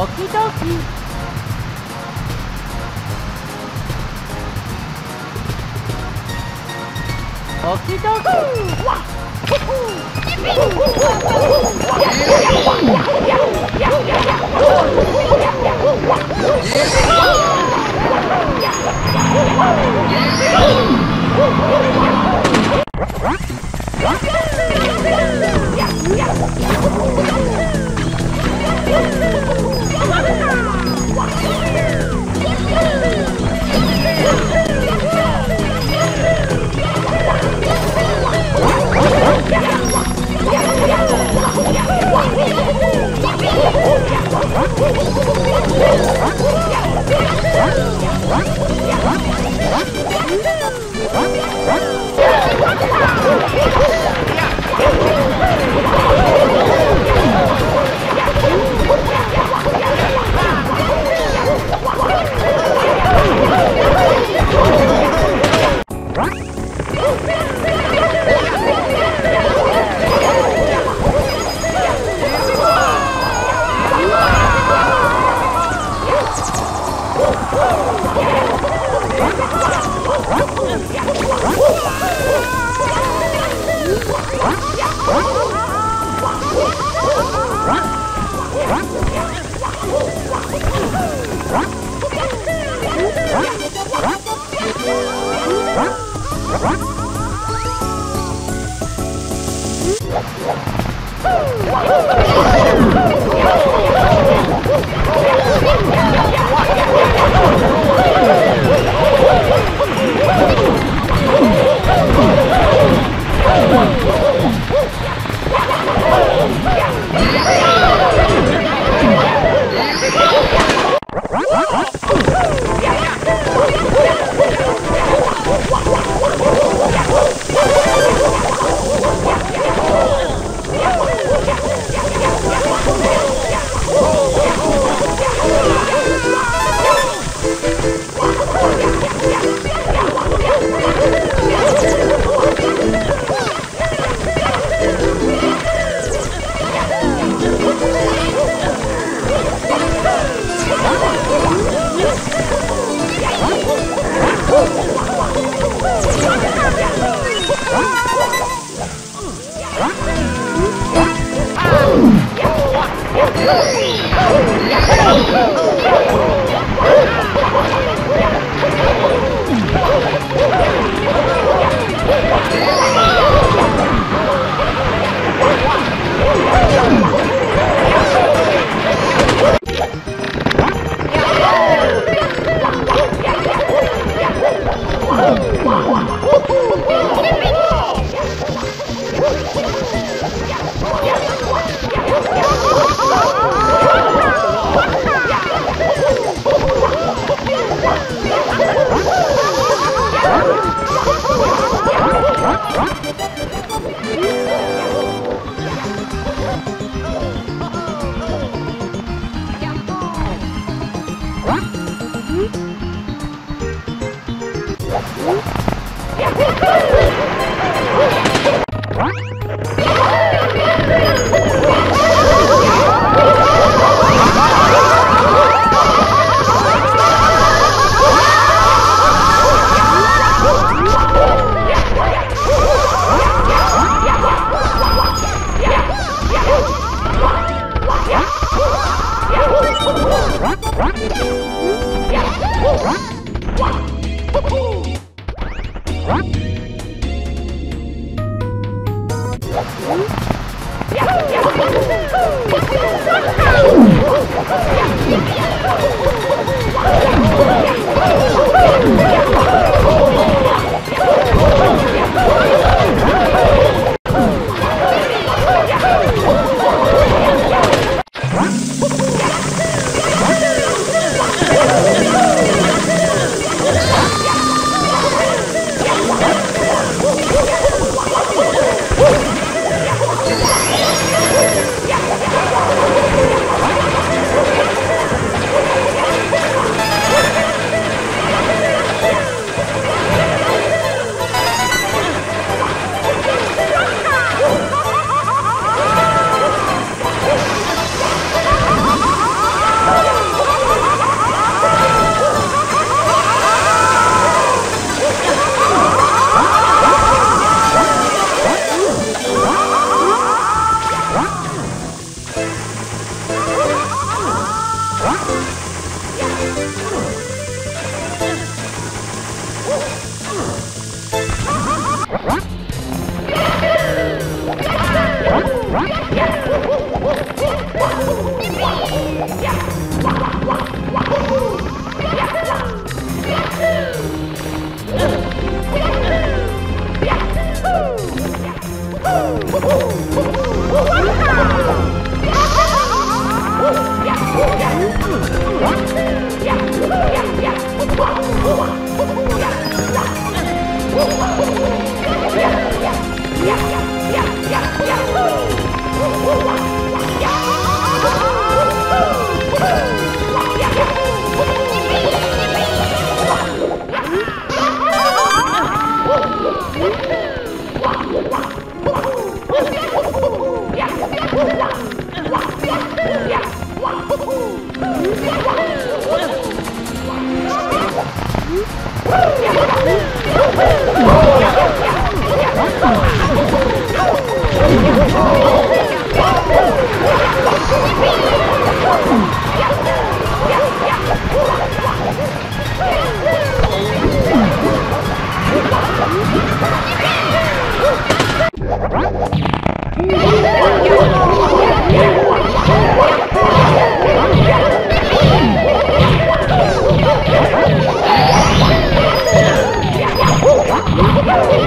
walkie talkie. Walkie talkie. One.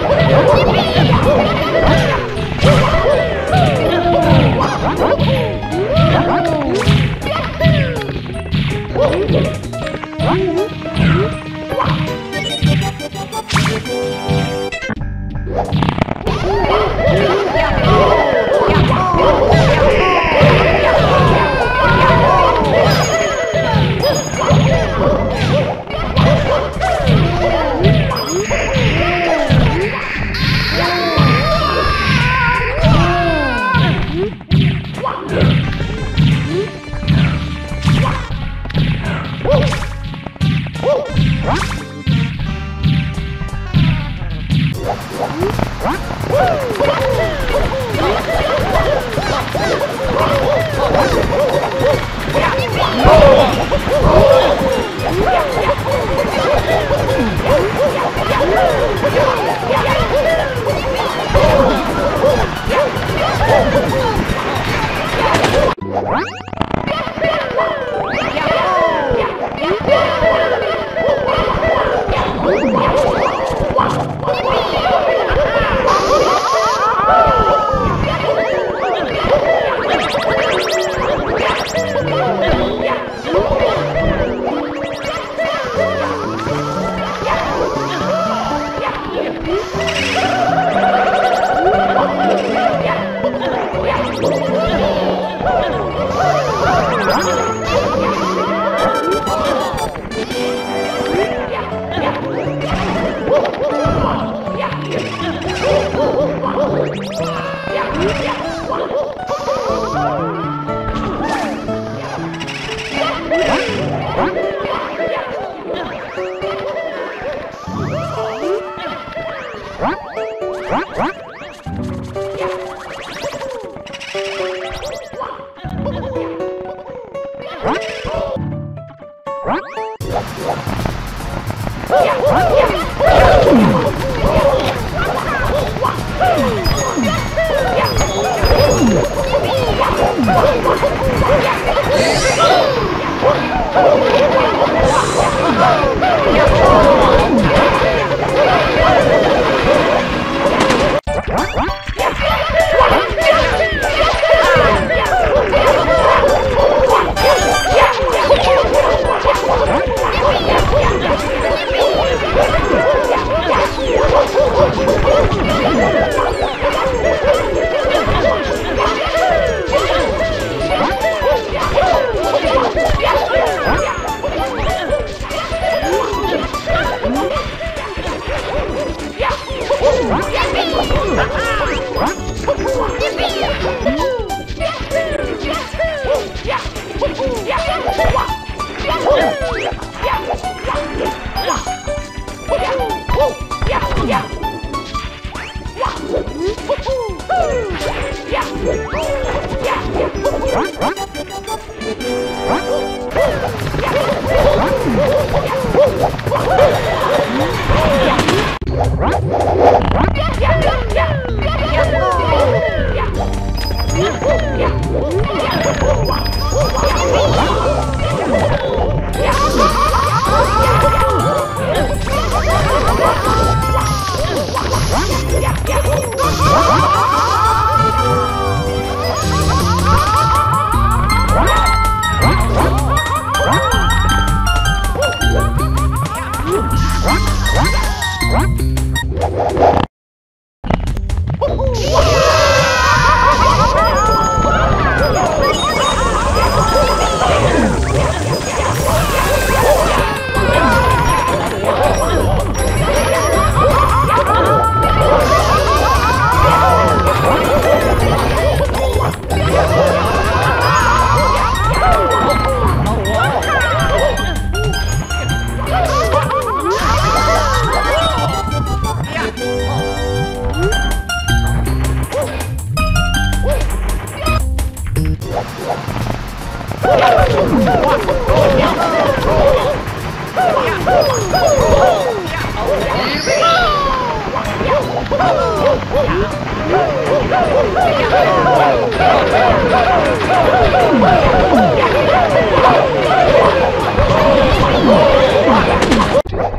Tibi!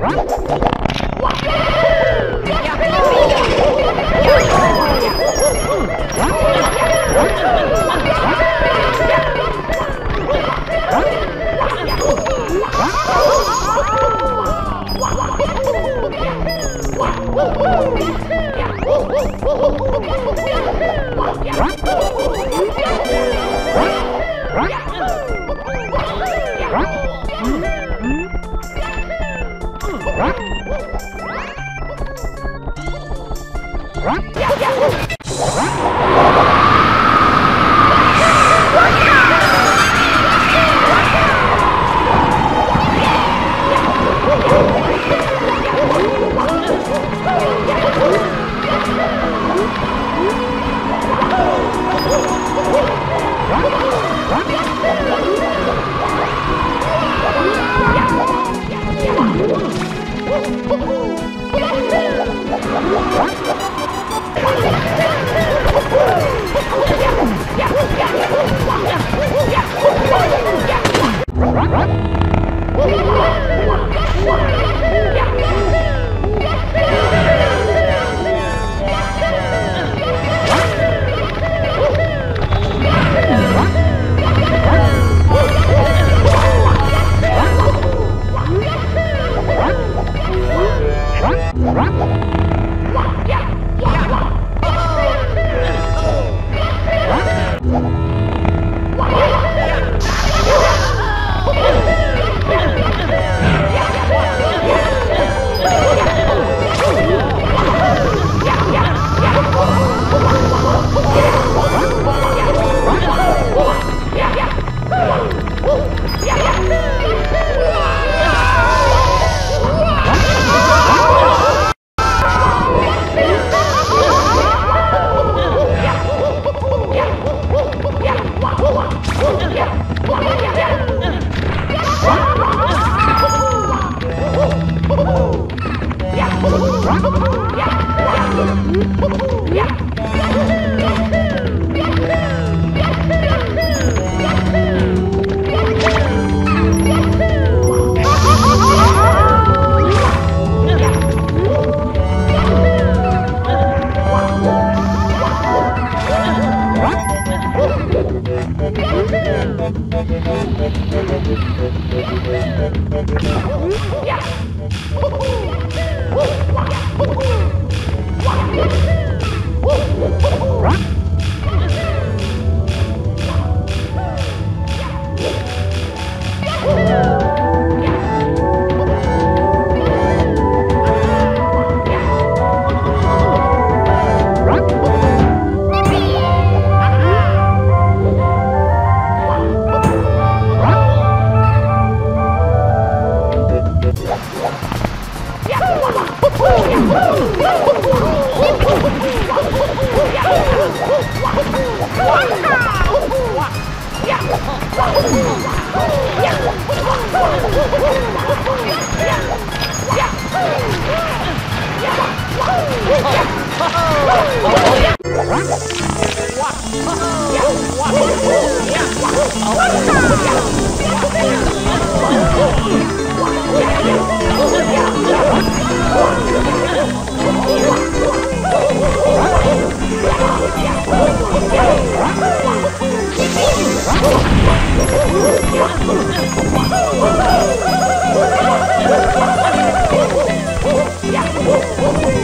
Right? What? Oh,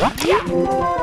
Ja.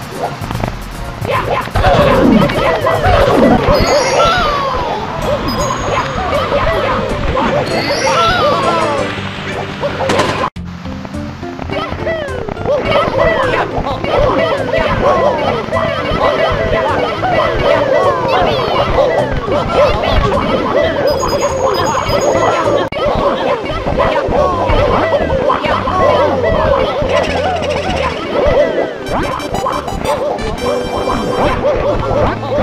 Yeah.